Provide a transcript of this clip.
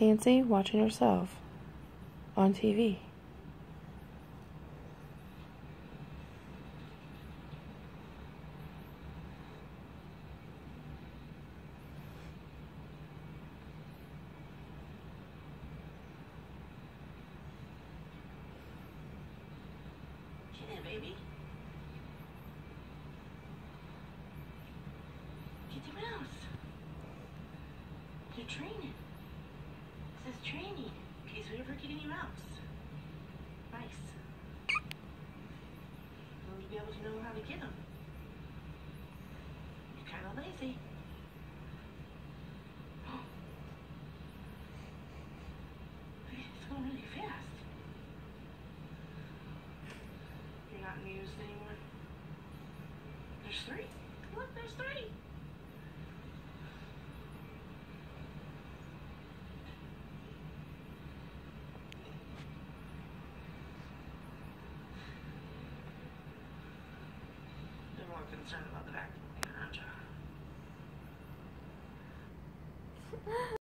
fancy watching yourself on TV. In, baby. Get the mouse. You're training. It says training. In case we ever get any mouse. Nice. You'll be able to know how to get them. You're kind of lazy. It's going really fast. You're not amused anymore. There's three. Look, there's three. concerned about the vacuum cleaner, aren't you?